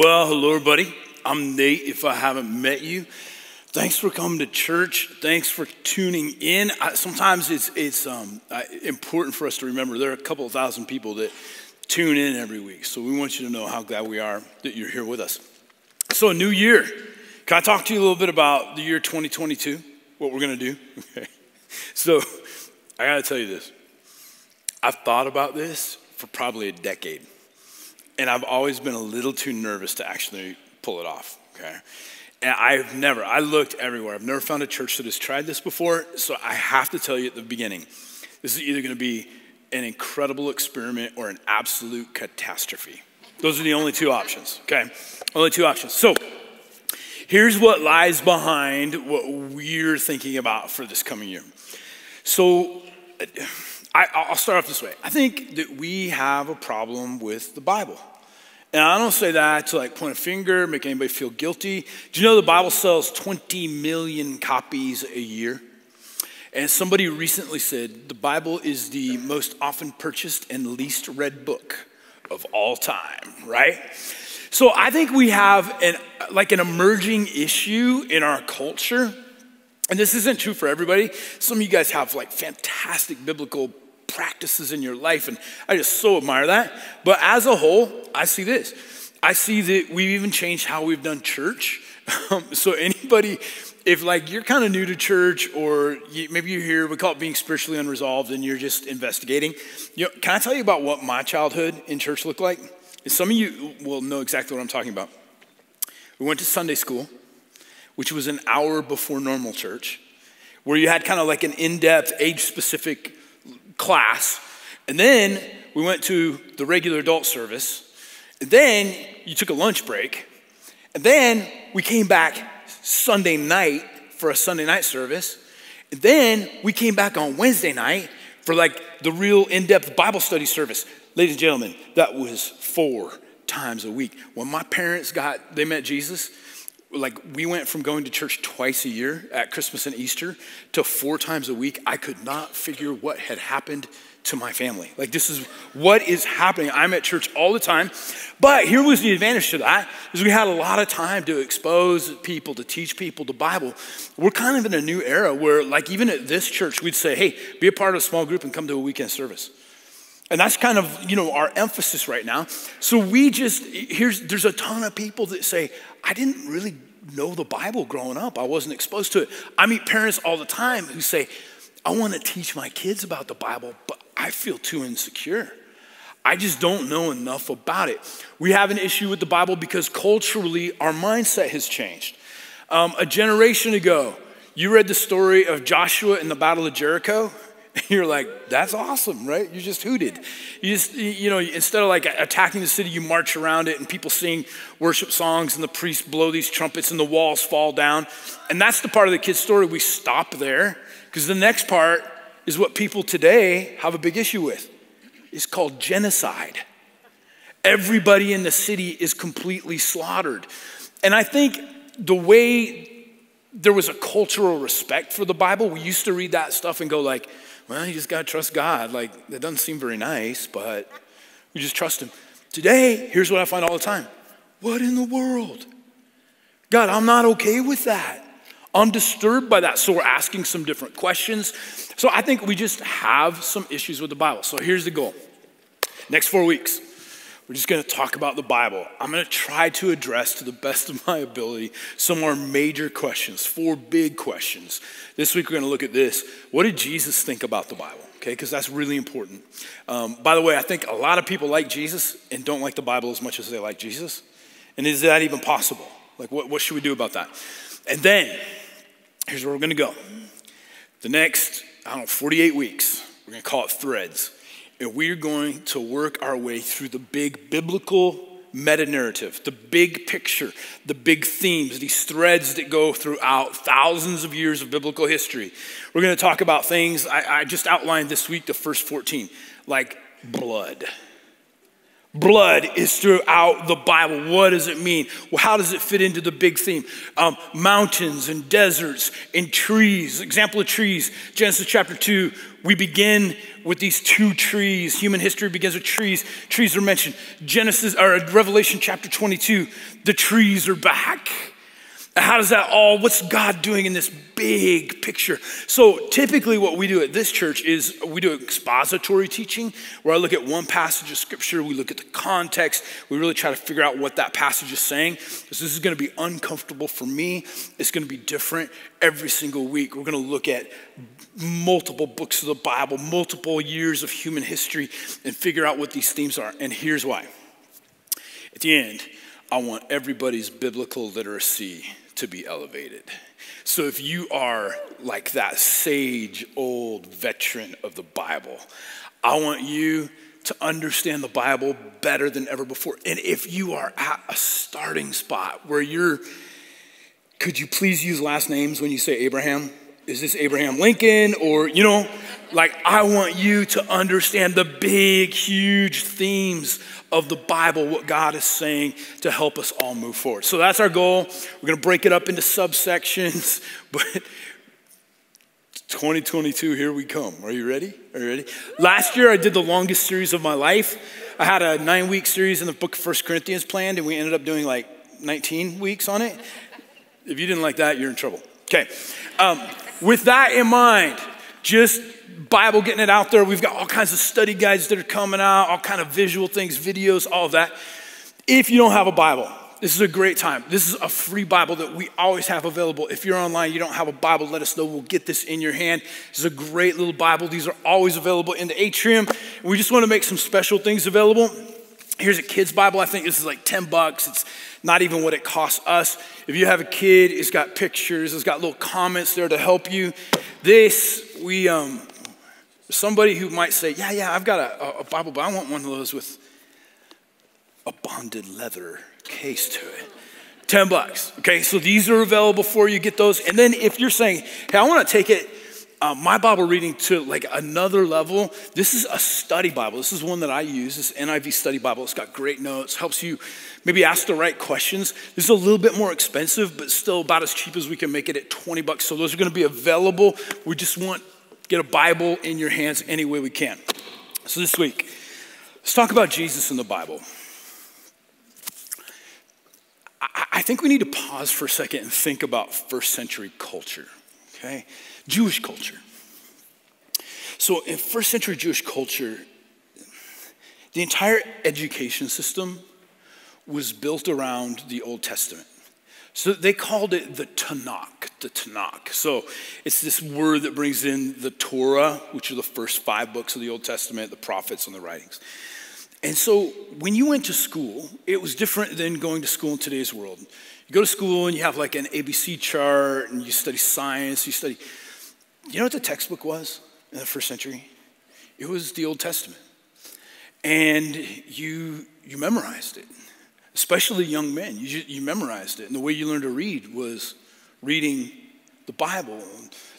Well, hello, everybody. I'm Nate. If I haven't met you, thanks for coming to church. Thanks for tuning in. I, sometimes it's it's um, important for us to remember there are a couple of thousand people that tune in every week. So we want you to know how glad we are that you're here with us. So, a new year. Can I talk to you a little bit about the year 2022? What we're going to do? Okay. So, I got to tell you this. I've thought about this for probably a decade. And I've always been a little too nervous to actually pull it off, okay? And I've never, I looked everywhere. I've never found a church that has tried this before. So I have to tell you at the beginning this is either going to be an incredible experiment or an absolute catastrophe. Those are the only two options, okay? Only two options. So here's what lies behind what we're thinking about for this coming year. So I, will start off this way. I think that we have a problem with the Bible. And I don't say that to like point a finger, make anybody feel guilty. Do you know the Bible sells 20 million copies a year? And somebody recently said the Bible is the most often purchased and least read book of all time, right? So I think we have an like an emerging issue in our culture. And this isn't true for everybody. Some of you guys have like fantastic biblical practices in your life. And I just so admire that. But as a whole, I see this. I see that we've even changed how we've done church. Um, so anybody, if like you're kind of new to church or you, maybe you're here, we call it being spiritually unresolved and you're just investigating. You know, can I tell you about what my childhood in church looked like? Some of you will know exactly what I'm talking about. We went to Sunday school, which was an hour before normal church, where you had kind of like an in-depth, age-specific class. And then we went to the regular adult service. And then you took a lunch break. And then we came back Sunday night for a Sunday night service. And then we came back on Wednesday night for like the real in depth Bible study service. Ladies and gentlemen, that was four times a week. When my parents got, they met Jesus, like we went from going to church twice a year at Christmas and Easter to four times a week. I could not figure what had happened to my family. Like this is what is happening. I'm at church all the time. But here was the advantage to that is we had a lot of time to expose people, to teach people the Bible. We're kind of in a new era where like even at this church we'd say, "Hey, be a part of a small group and come to a weekend service." And that's kind of, you know, our emphasis right now. So we just here's there's a ton of people that say, I didn't really know the Bible growing up. I wasn't exposed to it. I meet parents all the time who say, I want to teach my kids about the Bible, but I feel too insecure. I just don't know enough about it. We have an issue with the Bible because culturally our mindset has changed. Um, a generation ago, you read the story of Joshua in the Battle of Jericho. You're like, that's awesome, right? You just hooted. You just, you know, instead of like attacking the city, you march around it and people sing worship songs and the priests blow these trumpets and the walls fall down. And that's the part of the kid's story we stop there because the next part is what people today have a big issue with. It's called genocide. Everybody in the city is completely slaughtered. And I think the way there was a cultural respect for the Bible, we used to read that stuff and go like, well, you just got to trust God. Like, that doesn't seem very nice, but we just trust Him. Today, here's what I find all the time What in the world? God, I'm not okay with that. I'm disturbed by that. So we're asking some different questions. So I think we just have some issues with the Bible. So here's the goal next four weeks, we're just going to talk about the Bible. I'm going to try to address, to the best of my ability, some more major questions, four big questions. This week, we're going to look at this. What did Jesus think about the Bible? Okay, because that's really important. Um, by the way, I think a lot of people like Jesus and don't like the Bible as much as they like Jesus. And is that even possible? Like, what, what should we do about that? And then, here's where we're going to go. The next, I don't know, 48 weeks, we're going to call it threads and we're going to work our way through the big biblical meta narrative, the big picture, the big themes, these threads that go throughout thousands of years of biblical history. We're going to talk about things I, I just outlined this week, the first 14, like blood. Blood is throughout the Bible. What does it mean? Well, how does it fit into the big theme? Um, mountains and deserts and trees. Example of trees, Genesis chapter 2. We begin with these two trees. Human history begins with trees. Trees are mentioned. Genesis or Revelation chapter 22, the trees are back. How does that all, what's God doing in this big picture? So typically what we do at this church is we do expository teaching where I look at one passage of scripture, we look at the context, we really try to figure out what that passage is saying. Because this is going to be uncomfortable for me. It's going to be different every single week. We're going to look at multiple books of the Bible, multiple years of human history, and figure out what these themes are. And here's why. At the end, I want everybody's biblical literacy to be elevated. So if you are like that sage old veteran of the Bible, I want you to understand the Bible better than ever before. And if you are at a starting spot where you're, could you please use last names when you say Abraham? Is this Abraham Lincoln? Or, you know, like I want you to understand the big, huge themes of the Bible, what God is saying to help us all move forward. So that's our goal. We're going to break it up into subsections, but 2022, here we come. Are you ready? Are you ready? Last year, I did the longest series of my life. I had a nine week series in the book of First Corinthians planned, and we ended up doing like 19 weeks on it. If you didn't like that, you're in trouble. Okay. Um, with that in mind, just Bible getting it out there. We've got all kinds of study guides that are coming out, all kind of visual things, videos, all of that. If you don't have a Bible, this is a great time. This is a free Bible that we always have available. If you're online, you don't have a Bible, let us know. We'll get this in your hand. This is a great little Bible. These are always available in the atrium. We just want to make some special things available. Here's a kid's Bible. I think this is like 10 bucks. It's not even what it costs us. If you have a kid, it's got pictures, it's got little comments there to help you. This, we, um, somebody who might say, Yeah, yeah, I've got a, a Bible, but I want one of those with a bonded leather case to it. 10 bucks. Okay, so these are available for you. Get those. And then if you're saying, Hey, I want to take it uh, my Bible reading to like another level. This is a study Bible. This is one that I use. This NIV study Bible. It's got great notes, helps you maybe ask the right questions. This is a little bit more expensive, but still about as cheap as we can make it at 20 bucks. So those are going to be available. We just want get a Bible in your hands any way we can. So this week, let's talk about Jesus in the Bible. I think we need to pause for a second and think about first century culture, okay? Jewish culture. So, in first century Jewish culture, the entire education system was built around the Old Testament. So they called it the Tanakh, the Tanakh. So it's this word that brings in the Torah, which are the first five books of the Old Testament, the prophets and the writings. And so when you went to school, it was different than going to school in today's world. You go to school and you have like an ABC chart and you study science, you study. You know what the textbook was in the first century? It was the Old Testament. And you, you memorized it especially young men. You, you memorized it. And the way you learned to read was reading the Bible.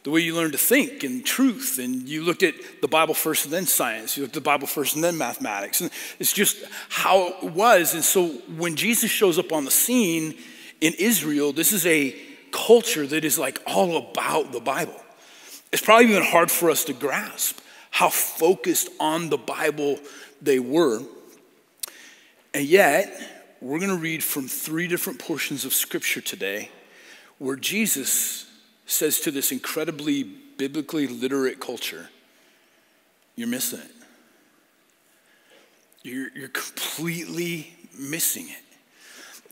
The way you learned to think and truth. And you looked at the Bible first and then science. You looked at the Bible first and then mathematics. And it's just how it was. And so when Jesus shows up on the scene in Israel, this is a culture that is like all about the Bible. It's probably even hard for us to grasp how focused on the Bible they were. And yet, we're going to read from three different portions of Scripture today where Jesus says to this incredibly biblically literate culture, You're missing it. You're, you're completely missing it.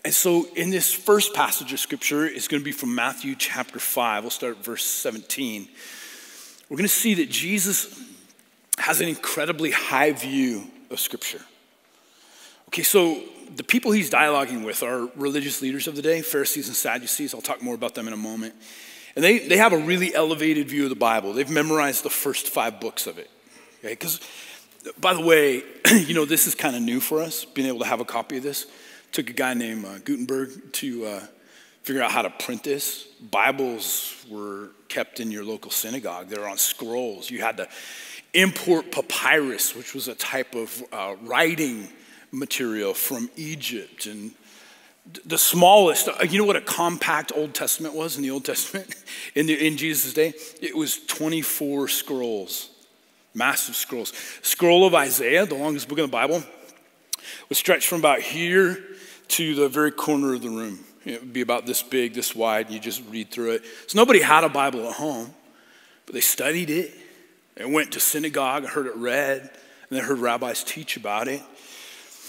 And so, in this first passage of Scripture, it's going to be from Matthew chapter 5. We'll start at verse 17. We're going to see that Jesus has an incredibly high view of Scripture. Okay, so the people he's dialoguing with are religious leaders of the day, Pharisees and Sadducees. I'll talk more about them in a moment. And they, they have a really elevated view of the Bible. They've memorized the first five books of it. Okay, because by the way, you know, this is kind of new for us, being able to have a copy of this. took a guy named uh, Gutenberg to uh, figure out how to print this. Bibles were kept in your local synagogue, they were on scrolls. You had to import papyrus, which was a type of uh, writing material from Egypt and the smallest, uh, you know what a compact Old Testament was in the Old Testament in, the, in Jesus' day? It was 24 scrolls, massive scrolls. Scroll of Isaiah, the longest book in the Bible, was stretched from about here to the very corner of the room. It would be about this big, this wide, and you just read through it. So nobody had a Bible at home, but they studied it and went to synagogue, heard it read, and they heard rabbis teach about it.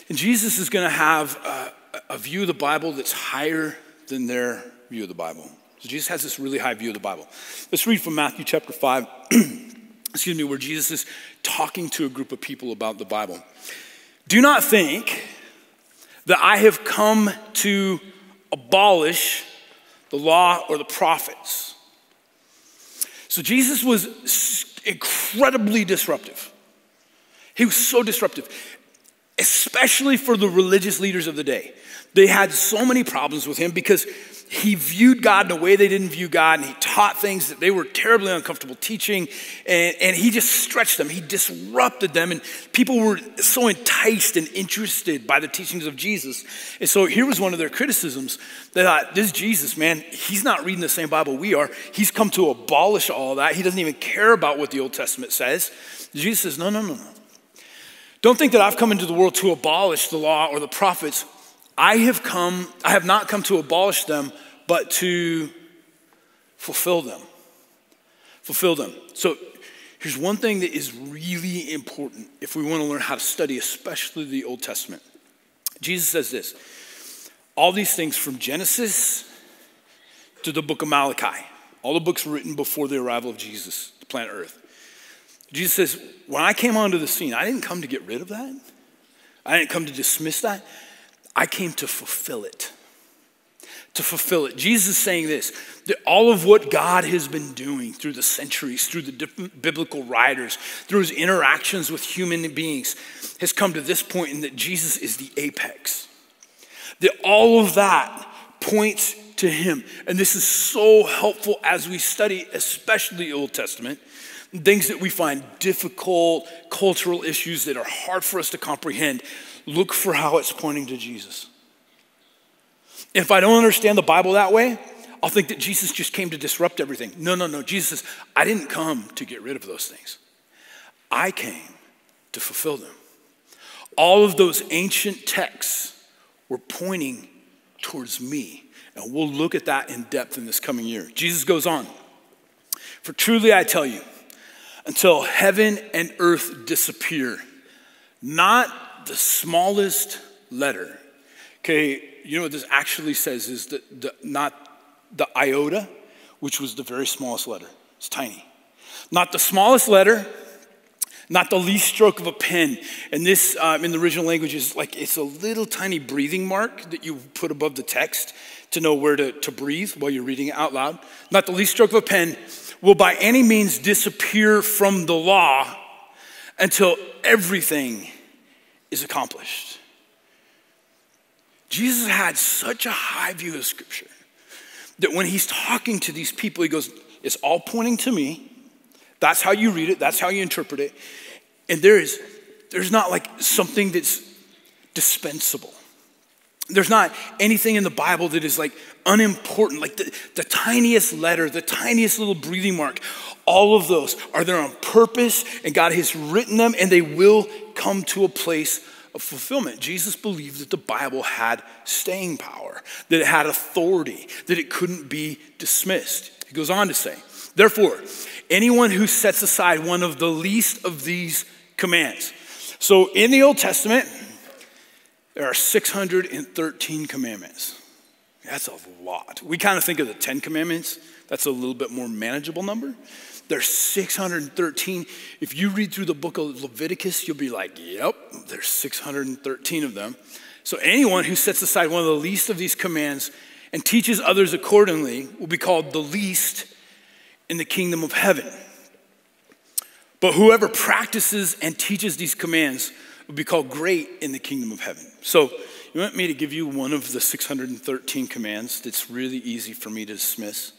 And Jesus is going to have a, a view of the Bible that's higher than their view of the Bible. So Jesus has this really high view of the Bible. Let's read from Matthew chapter 5, excuse me, where Jesus is talking to a group of people about the Bible. Do not think that I have come to abolish the law or the prophets. So Jesus was incredibly disruptive. He was so disruptive, especially for the religious leaders of the day. They had so many problems with him because he viewed God in a way they didn't view God, and he taught things that they were terribly uncomfortable teaching, and, and he just stretched them. He disrupted them, and people were so enticed and interested by the teachings of Jesus. And so here was one of their criticisms. They thought, this Jesus, man, he's not reading the same Bible we are. He's come to abolish all that. He doesn't even care about what the Old Testament says. Jesus says, no, no, no, no. Don't think that I've come into the world to abolish the law or the prophets. I have come, I have not come to abolish them, but to fulfill them. Fulfill them. So here's one thing that is really important if we want to learn how to study, especially the Old Testament. Jesus says this all these things from Genesis to the book of Malachi, all the books written before the arrival of Jesus to planet Earth. Jesus says, when I came onto the scene, I didn't come to get rid of that. I didn't come to dismiss that. I came to fulfill it. To fulfill it. Jesus is saying this that all of what God has been doing through the centuries, through the different biblical writers, through his interactions with human beings, has come to this point in that Jesus is the apex. That all of that points to him. And this is so helpful as we study, especially the Old Testament, things that we find difficult, cultural issues that are hard for us to comprehend look for how it's pointing to Jesus. If I don't understand the Bible that way, I'll think that Jesus just came to disrupt everything. No, no, no. Jesus says, I didn't come to get rid of those things, I came to fulfill them. All of those ancient texts were pointing towards me. And we'll look at that in depth in this coming year. Jesus goes on. For truly I tell you, until heaven and earth disappear, not the smallest letter. Okay, you know what this actually says is that the, not the iota, which was the very smallest letter. It's tiny. Not the smallest letter, not the least stroke of a pen. And this, um, in the original language, is like it's a little tiny breathing mark that you put above the text to know where to, to breathe while you're reading it out loud. Not the least stroke of a pen will by any means disappear from the law until everything is accomplished. Jesus had such a high view of Scripture that when he's talking to these people, he goes, It's all pointing to me. That's how you read it, that's how you interpret it. And there is, there's not like something that's dispensable. There's not anything in the Bible that is like unimportant, like the, the tiniest letter, the tiniest little breathing mark. All of those are there on purpose, and God has written them, and they will come to a place of fulfillment. Jesus believed that the Bible had staying power, that it had authority, that it couldn't be dismissed. He goes on to say, Therefore, anyone who sets aside one of the least of these commands. So in the Old Testament, there are 613 commandments. That's a lot. We kind of think of the 10 commandments, that's a little bit more manageable number. There's 613. If you read through the book of Leviticus, you'll be like, yep, there's 613 of them. So anyone who sets aside one of the least of these commands and teaches others accordingly will be called the least in the kingdom of heaven. But whoever practices and teaches these commands will be called great in the kingdom of heaven. So, you want me to give you one of the 613 commands that's really easy for me to dismiss?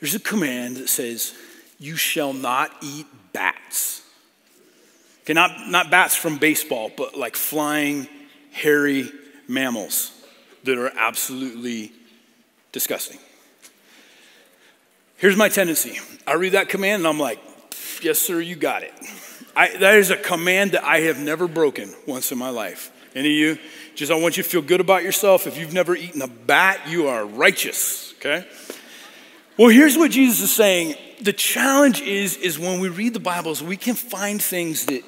There's a command that says, You shall not eat bats. Okay, not, not bats from baseball, but like flying, hairy mammals that are absolutely disgusting. Here's my tendency I read that command and I'm like, yes, sir, you got it. I, that is a command that I have never broken once in my life. Any of you? Just I want you to feel good about yourself. If you've never eaten a bat, you are righteous, okay? Well, here's what Jesus is saying. The challenge is, is when we read the Bibles, we can find things that,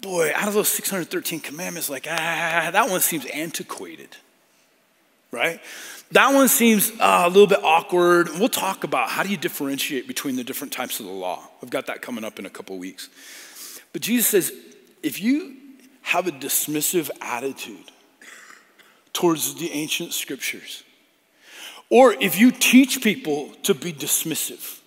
boy, out of those 613 commandments, like, ah, that one seems antiquated, right? That one seems uh, a little bit awkward. We'll talk about how do you differentiate between the different types of the law. I've got that coming up in a couple weeks. But Jesus says, if you have a dismissive attitude towards the ancient scriptures, or if you teach people to be dismissive,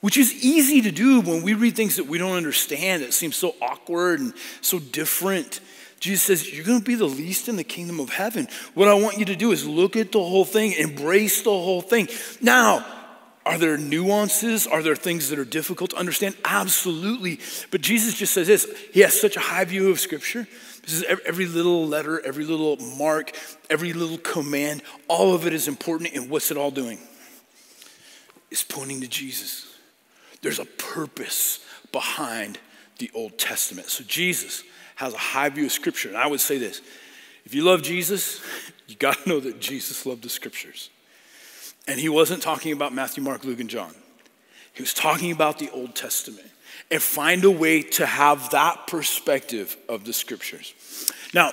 which is easy to do when we read things that we don't understand that seem so awkward and so different. Jesus says, You're going to be the least in the kingdom of heaven. What I want you to do is look at the whole thing, embrace the whole thing. Now, are there nuances? Are there things that are difficult to understand? Absolutely. But Jesus just says this He has such a high view of Scripture. This is every little letter, every little mark, every little command, all of it is important. And what's it all doing? It's pointing to Jesus. There's a purpose behind the Old Testament. So Jesus has a high view of Scripture. And I would say this if you love Jesus, you got to know that Jesus loved the Scriptures. And he wasn't talking about Matthew, Mark, Luke, and John. He was talking about the Old Testament and find a way to have that perspective of the scriptures. Now,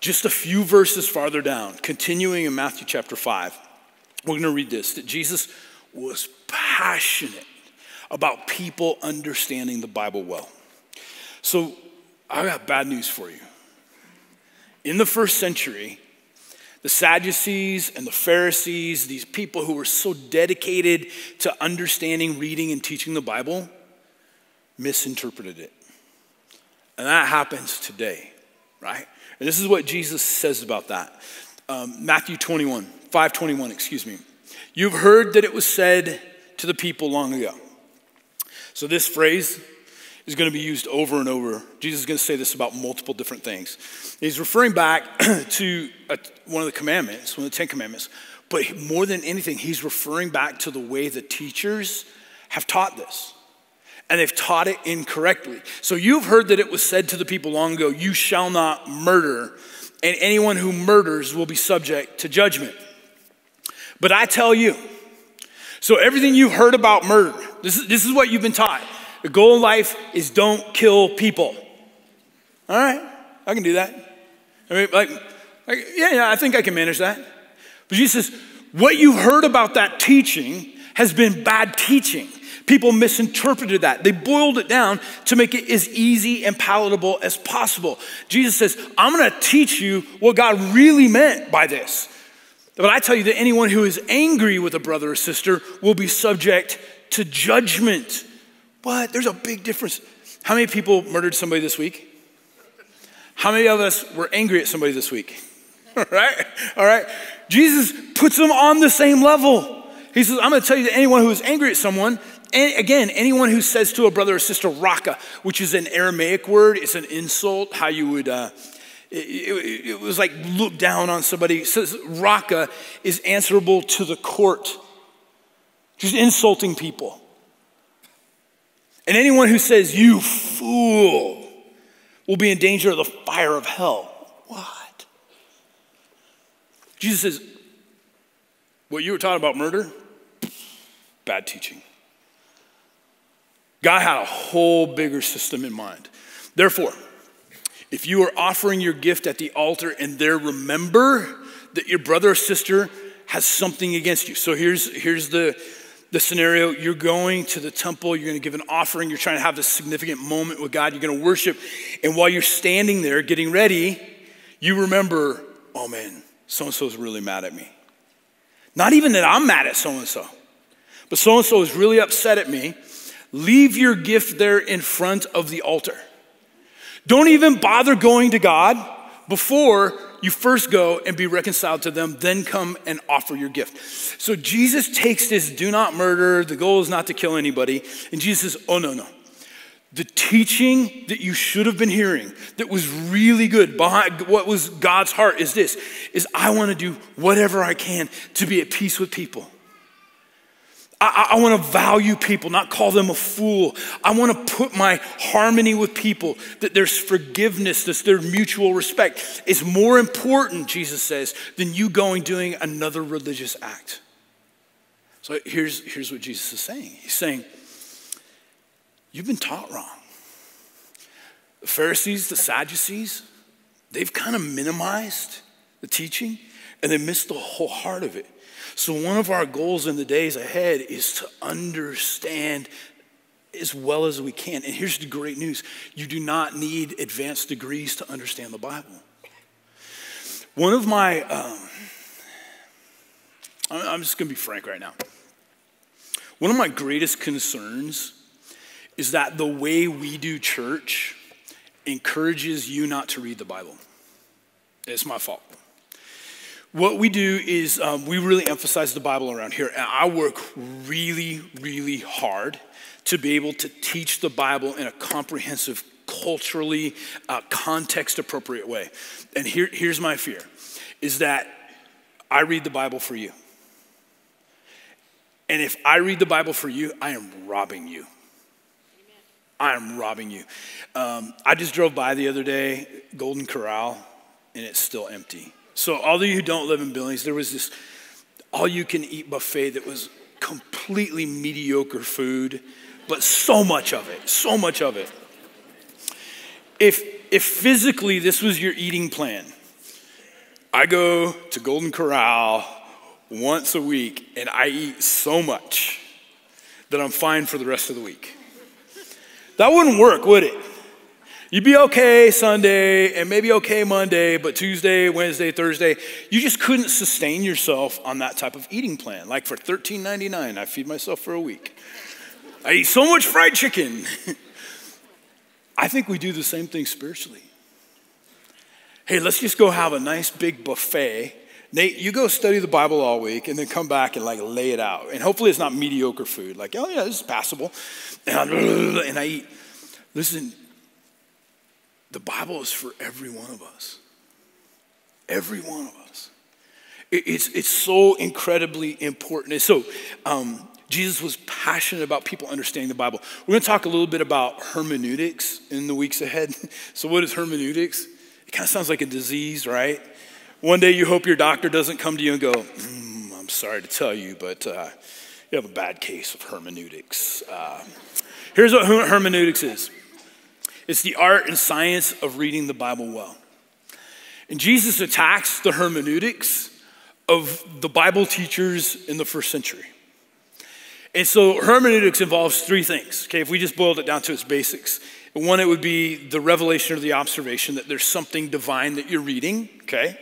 just a few verses farther down, continuing in Matthew chapter 5, we're going to read this that Jesus was passionate about people understanding the Bible well. So, I got bad news for you. In the first century, the Sadducees and the Pharisees, these people who were so dedicated to understanding, reading, and teaching the Bible, misinterpreted it. And that happens today, right? And this is what Jesus says about that. Um, Matthew 21, 521, excuse me. You've heard that it was said to the people long ago. So this phrase is going to be used over and over. Jesus is going to say this about multiple different things. He's referring back to a, one of the commandments, one of the Ten Commandments, but more than anything, he's referring back to the way the teachers have taught this. And they've taught it incorrectly. So you've heard that it was said to the people long ago, You shall not murder, and anyone who murders will be subject to judgment. But I tell you, so everything you've heard about murder, this is, this is what you've been taught. The goal of life is don't kill people. All right, I can do that. I mean, like, like yeah, yeah, I think I can manage that. But Jesus says, what you heard about that teaching has been bad teaching. People misinterpreted that. They boiled it down to make it as easy and palatable as possible. Jesus says, I'm gonna teach you what God really meant by this. But I tell you that anyone who is angry with a brother or sister will be subject to judgment. But there's a big difference. How many people murdered somebody this week? How many of us were angry at somebody this week? Right? All right? Jesus puts them on the same level. He says, I'm going to tell you that anyone who is angry at someone, and again, anyone who says to a brother or sister, raka, which is an Aramaic word, it's an insult, how you would, uh, it, it, it, was like look down on somebody. It says raka is answerable to the court. Just insulting people. And anyone who says, you fool, will be in danger of the fire of hell. What? Jesus says, what you were talking about murder, bad teaching. God had a whole bigger system in mind. Therefore, if you are offering your gift at the altar and there remember that your brother or sister has something against you. So here's, here's the, the scenario you're going to the temple, you're going to give an offering, you're trying to have this significant moment with God, you're going to worship. And while you're standing there getting ready, you remember, oh man, so and so is really mad at me. Not even that I'm mad at so and so, but so and so is really upset at me. Leave your gift there in front of the altar. Don't even bother going to God before you first go and be reconciled to them, then come and offer your gift. So Jesus takes this do not murder, the goal is not to kill anybody. And Jesus says, oh, no, no. the teaching that you should have been hearing that was really good behind what was god's heart is this is i want to do whatever i can to be at peace with people I, I want to value people, not call them a fool. I want to put my harmony with people, that there's forgiveness, that there's mutual respect. Is more important, Jesus says, than you going doing another religious act. So here's, here's what Jesus is saying He's saying, You've been taught wrong. The Pharisees, the Sadducees, they've kind of minimized the teaching and they missed the whole heart of it. So, one of our goals in the days ahead is to understand as well as we can. And here's the great news you do not need advanced degrees to understand the Bible. One of my, um, I'm just going to be frank right now. One of my greatest concerns is that the way we do church encourages you not to read the Bible. It's my fault. What we do is um, we really emphasize the Bible around here. And I work really, really hard to be able to teach the Bible in a comprehensive, culturally, uh, context appropriate way. And here, here's my fear is that I read the Bible for you. And if I read the Bible for you, I am robbing you. I am robbing you. Um, I just drove by the other day, Golden Corral, and it's still empty. So, all of you who don't live in Billings, there was this all you can eat buffet that was completely mediocre food, but so much of it, so much of it. If, if physically this was your eating plan, I go to Golden Corral once a week and I eat so much that I'm fine for the rest of the week. That wouldn't work, would it? You'd be okay Sunday and maybe okay Monday, but Tuesday, Wednesday, Thursday, you just couldn't sustain yourself on that type of eating plan. Like for $13.99, I feed myself for a week. I eat so much fried chicken. I think we do the same thing spiritually. Hey, let's just go have a nice big buffet. Nate, you go study the Bible all week and then come back and like lay it out. And hopefully it's not mediocre food. Like, oh yeah, this is passable. And I, and I eat. Listen, the Bible is for every one of us. Every one of us. it's, it's so incredibly important. And so, um, Jesus was passionate about people understanding the Bible. We're going to talk a little bit about hermeneutics in the weeks ahead. So, what is hermeneutics? It kind of sounds like a disease, right? One day you hope your doctor doesn't come to you and go, mm, I'm sorry to tell you, but uh, you have a bad case of hermeneutics. Uh, here's what hermeneutics is it's the art and science of reading the Bible well. And Jesus attacks the hermeneutics of the Bible teachers in the first century. And so hermeneutics involves three things. Okay, if we just boiled it down to its basics, one, it would be the revelation or the observation that there's something divine that you're reading, okay?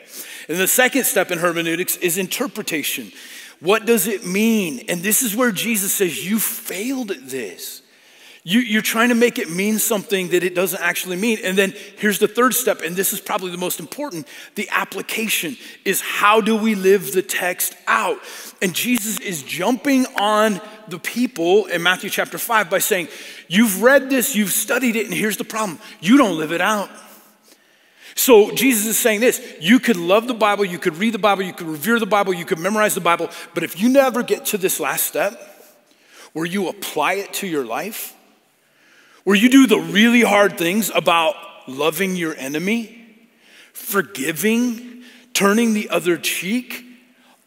And the second step in hermeneutics is interpretation. What does it mean? And this is where Jesus says, You failed at this. You, are trying to make it mean something that it doesn't actually mean. And then here's the third step, and this is probably the most important the application is how do we live the text out? And Jesus is jumping on the people in Matthew chapter 5 by saying, You've read this, you've studied it, and here's the problem you don't live it out. So Jesus is saying this you could love the Bible, you could read the Bible, you could revere the Bible, you could memorize the Bible, but if you never get to this last step where you apply it to your life, where you do the really hard things about loving your enemy, forgiving, turning the other cheek.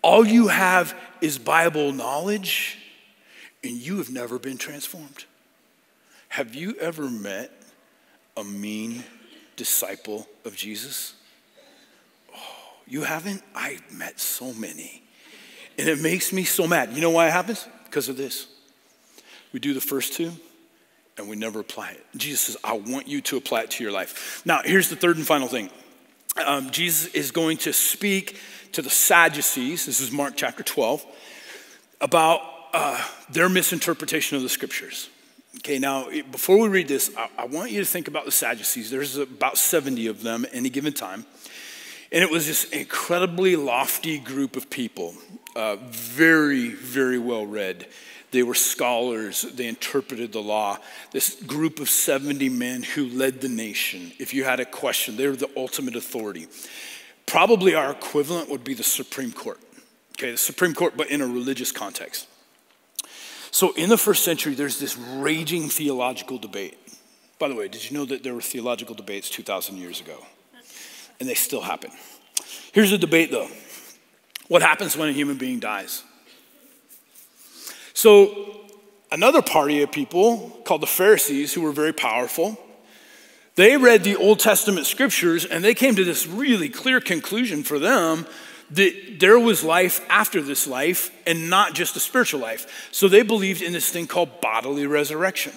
All you have is Bible knowledge, and you have never been transformed. Have you ever met a mean disciple of Jesus? Oh, you haven't? I've met so many. And it makes me so mad. You know why it happens? Because of this. We do the first two, and we never apply it. Jesus says, I want you to apply it to your life. Now, here's the third and final thing um, Jesus is going to speak to the Sadducees, this is Mark chapter 12, about uh, their misinterpretation of the scriptures. Okay, now before we read this, I, I want you to think about the Sadducees. There's about 70 of them at any given time. And it was this incredibly lofty group of people, uh, very, very well read. They were scholars, they interpreted the law. This group of 70 men who led the nation. If you had a question, they were the ultimate authority. Probably our equivalent would be the Supreme Court. Okay, the Supreme Court, but in a religious context. So in the first century, there's this raging theological debate. By the way, did you know that there were theological debates 2,000 years ago? And they still happen. Here's the debate though what happens when a human being dies? So, another party of people called the Pharisees, who were very powerful, they read the Old Testament scriptures and they came to this really clear conclusion for them that there was life after this life and not just a spiritual life. So they believed in this thing called bodily resurrection.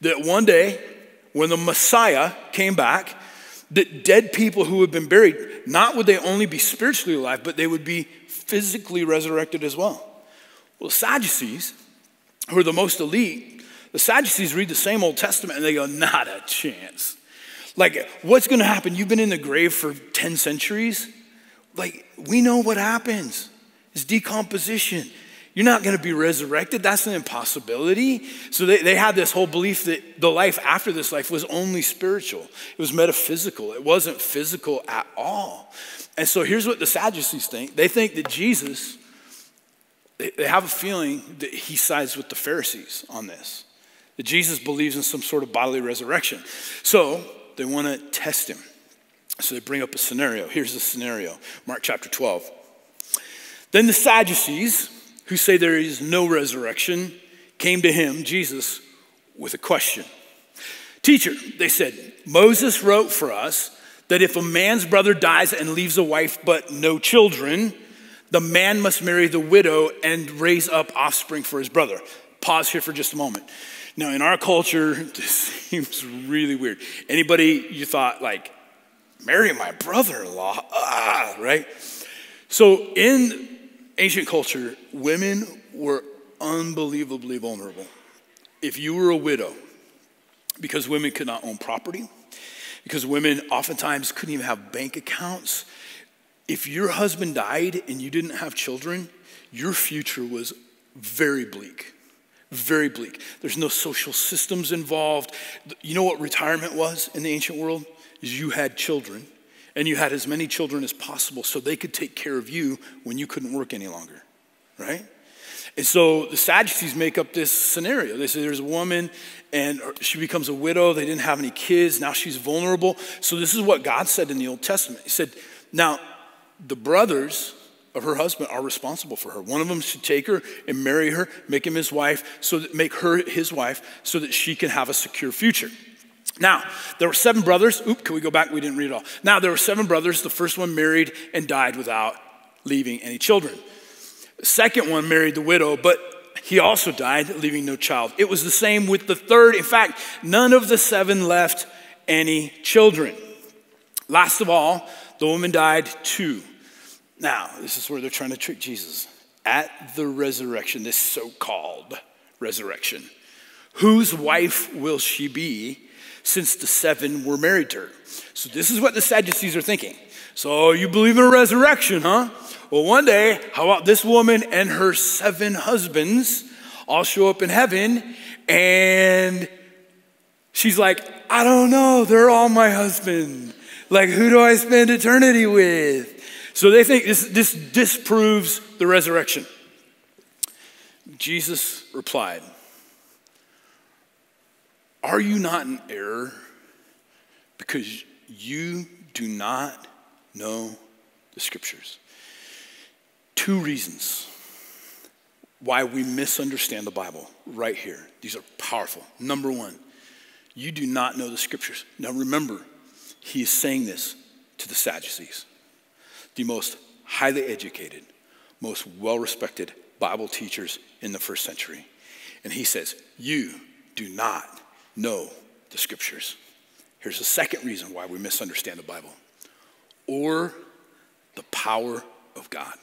That one day, when the Messiah came back, that dead people who had been buried, not would they only be spiritually alive, but they would be physically resurrected as well. Well, the Sadducees, who are the most elite, the Sadducees read the same Old Testament and they go, not a chance. Like, what's going to happen? You've been in the grave for 10 centuries. Like, we know what happens it's decomposition. You're not going to be resurrected. That's an impossibility. So they, they had this whole belief that the life after this life was only spiritual, it was metaphysical, it wasn't physical at all. And so here's what the Sadducees think they think that Jesus, they, have a feeling that he sides with the Pharisees on this, that Jesus believes in some sort of bodily resurrection. So they want to test him. So they bring up a scenario. Here's the scenario Mark chapter 12. Then the Sadducees, who say there is no resurrection, came to him, Jesus, with a question. Teacher, they said, Moses wrote for us that if a man's brother dies and leaves a wife but no children, the man must marry the widow and raise up offspring for his brother. Pause here for just a moment. Now, in our culture, this seems really weird. Anybody you thought, like, marry my brother in law. Ah, right? So, in ancient culture, women were unbelievably vulnerable. If you were a widow, because women could not own property, because women oftentimes couldn't even have bank accounts, if your husband died and you didn't have children, your future was very bleak. Very bleak. There's no social systems involved. You know what retirement was in the ancient world? is you had children and you had as many children as possible so they could take care of you when you couldn't work any longer, right? And so the Sadducees make up this scenario. They say there's a woman and she becomes a widow. They didn't have any kids. Now she's vulnerable. So this is what God said in the Old Testament. He said, now the brothers of her husband are responsible for her. One of them should take her and marry her, make him his wife, so that make her his wife so that she can have a secure future. Now, there were seven brothers. Oop, can we go back? We didn't read it all. Now, there were seven brothers. The first one married and died without leaving any children. The second one married the widow, but he also died, leaving no child. It was the same with the third. In fact, none of the seven left any children. Last of all, the woman died too. Now, this is where they're trying to trick Jesus. At the resurrection, this so called resurrection, whose wife will she be? since the seven were married to her. So, this is what the Sadducees are thinking. So, you believe in a resurrection, huh? Well, one day, how about this woman and her seven husbands all show up in heaven and she's like, I don't know, they're all my husband. Like, who do I spend eternity with? So they think this, this disproves the resurrection. Jesus replied, are you not in error because you do not know the scriptures? Two reasons why we misunderstand the Bible right here. These are powerful. Number one, you do not know the scriptures. Now remember, he is saying this to the Sadducees, the most highly educated, most well respected Bible teachers in the first century. And he says, You do not know the scriptures. Here's the second reason why we misunderstand the Bible or the power of God.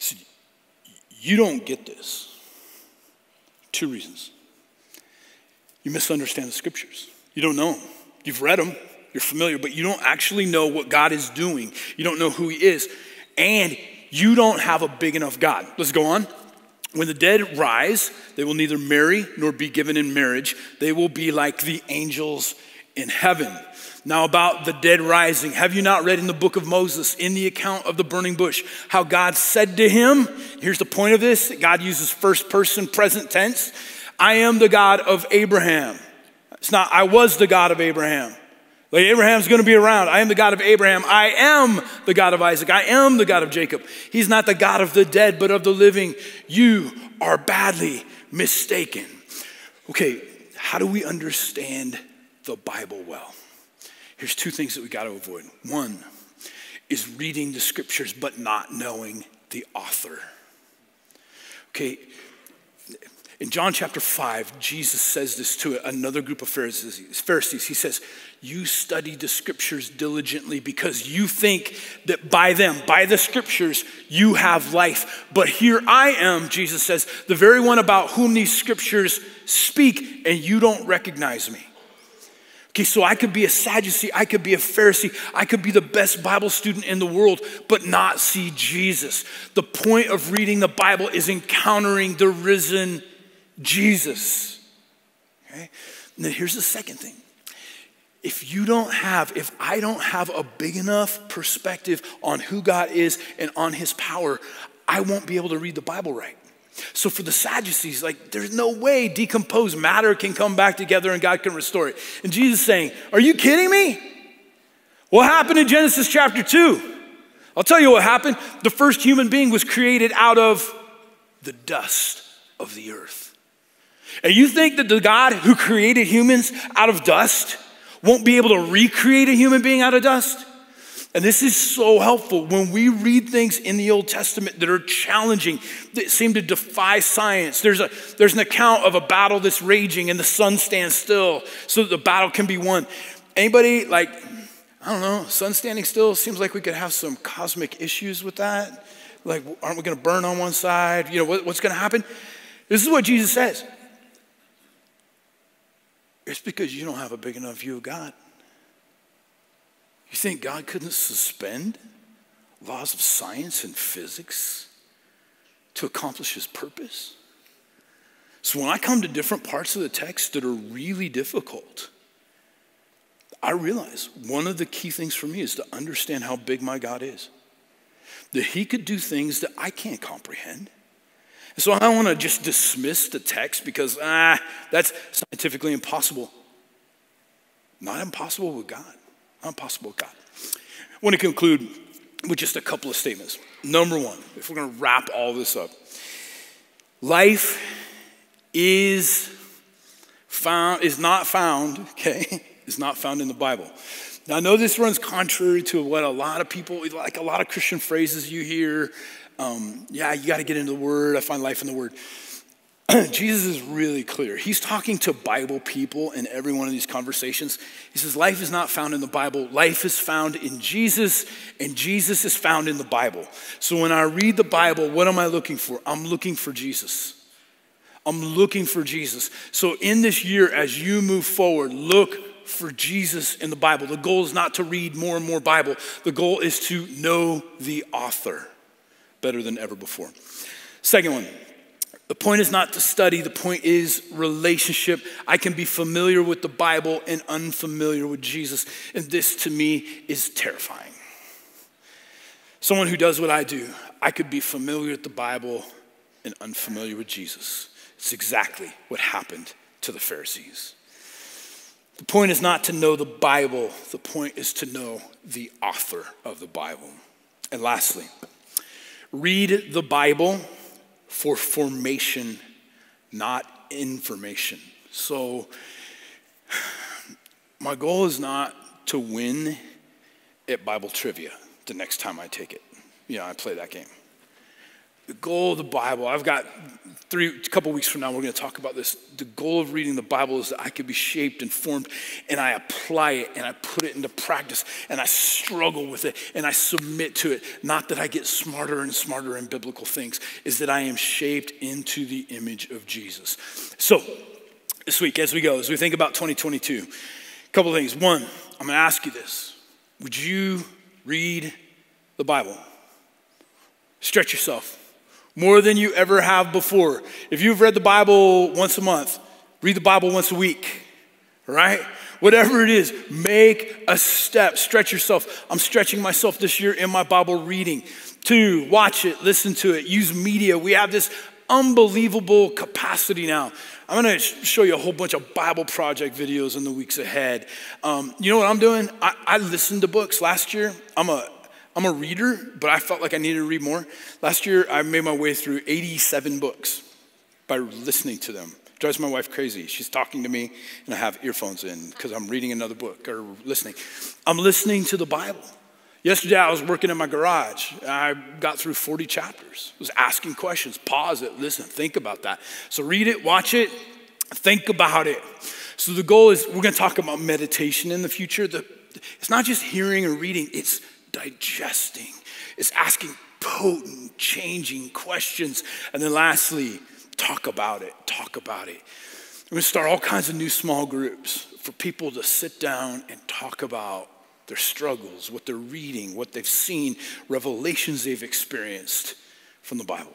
So you don't get this. Two reasons. You misunderstand the scriptures. You don't know them. You've read them, You're familiar, but you don't actually know what God is doing. You don't know who He is. And you don't have a big enough God. Let's go on. When the dead rise, they will neither marry nor be given in marriage. They will be like the angels in heaven. Now, about the dead rising, have you not read in the book of Moses, in the account of the burning bush, how God said to him, here's the point of this God uses first person present tense I am the God of Abraham. It's not, I was the God of Abraham. Like Abraham's gonna be around. I am the God of Abraham. I am the God of Isaac. I am the God of Jacob. He's not the God of the dead, but of the living. You are badly mistaken. Okay, how do we understand the Bible well? Here's two things that we got to avoid. One is reading the scriptures but not knowing the author. Okay, in John chapter 5, Jesus says this to another group of Pharisees. He says, You study the scriptures diligently because you think that by them, by the scriptures, you have life. But here I am, Jesus says, the very one about whom these scriptures speak, and you don't recognize me. Okay, so I could be a Sadducee, I could be a Pharisee, I could be the best Bible student in the world, but not see Jesus. The point of reading the Bible is encountering the risen Jesus. Okay? Then here's the second thing. If you don't have, if I don't have a big enough perspective on who God is and on his power, I won't be able to read the Bible right. So for the Sadducees, like there's no way decomposed matter can come back together and God can restore it. And Jesus saying, Are you kidding me? What happened in Genesis chapter 2? I'll tell you what happened. The first human being was created out of the dust of the earth. And you think that the God who created humans out of dust won't be able to recreate a human being out of dust? And this is so helpful when we read things in the Old Testament that are challenging, that seem to defy science. There's, a, there's an account of a battle that's raging and the sun stands still so that the battle can be won. Anybody, like, I don't know, sun standing still seems like we could have some cosmic issues with that. Like, aren't we going to burn on one side? You know, what, what's going to happen? This is what Jesus says it's because you don't have a big enough view of God. You think God couldn't suspend laws of science and physics to accomplish his purpose? So when I come to different parts of the text that are really difficult, I realize one of the key things for me is to understand how big my God is. That he could do things that I can't comprehend. So I don't want to just dismiss the text because, ah, that's scientifically impossible. Not impossible with God. Not impossible with God. I want to conclude with just a couple of statements. Number one, if we're going to wrap all this up, life is found is not found, okay, is not found in the Bible. Now I know this runs contrary to what a lot of people, like a lot of Christian phrases you hear, um, yeah, you got to get into the Word. I find life in the Word. Jesus is really clear. He's talking to Bible people in every one of these conversations. He says, Life is not found in the Bible. Life is found in Jesus, and Jesus is found in the Bible. So when I read the Bible, what am I looking for? I'm looking for Jesus. I'm looking for Jesus. So in this year, as you move forward, look for Jesus in the Bible. The goal is not to read more and more Bible, the goal is to know the author better than ever before. Second one, the point is not to study, the point is relationship. I can be familiar with the Bible and unfamiliar with Jesus, and this to me is terrifying. Someone who does what I do, I could be familiar with the Bible and unfamiliar with Jesus. It's exactly what happened to the Pharisees. The point is not to know the Bible, the point is to know the author of the Bible. And lastly, Read the Bible for formation, not information. So, my goal is not to win at Bible trivia the next time I take it. You know, I play that game the goal of the Bible, I've got three, a couple weeks from now, we're going to talk about this. The goal of reading the Bible is that I could be shaped and formed, and I apply it and I put it into practice, and I struggle with it and I submit to it. Not that I get smarter and smarter in biblical things, is that I am shaped into the image of Jesus. So, this week, as we go, as we think about 2022, a couple things. One, I'm going to ask you this Would you read the Bible? Stretch yourself more than you ever have before. If you've read the Bible once a month, read the Bible once a week, right? Whatever it is, make a step, stretch yourself. I'm stretching myself this year in my Bible reading. Two, watch it, listen to it, use media. We have this unbelievable capacity now. I'm gonna show you a whole bunch of Bible project videos in the weeks ahead. Um, you know what I'm doing? I, I listened to books last year. I'm a I'm a reader, but I felt like I needed to read more. Last year, I made my way through 87 books by listening to them. Drives my wife crazy. She's talking to me, and I have earphones in because I'm reading another book or listening. I'm listening to the Bible. Yesterday, I was working in my garage. I got through 40 chapters. I was asking questions. Pause it, listen, think about that. So read it, watch it, think about it. So the goal is we're going to talk about meditation in the future. The, it's not just hearing or reading, it's digesting, it's asking potent, changing questions. And then lastly, talk about it, talk about it. We're going to start all kinds of new small groups for people to sit down and talk about their struggles, what they're reading, what they've seen, revelations they've experienced from the Bible.